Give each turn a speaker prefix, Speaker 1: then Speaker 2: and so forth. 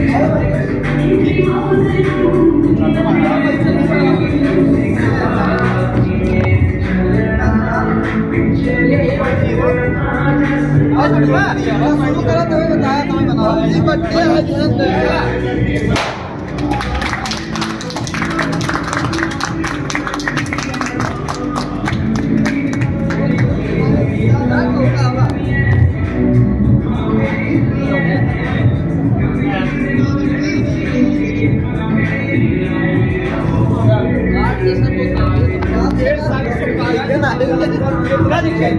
Speaker 1: Yeah, I'm going to go go. 되는데 나중에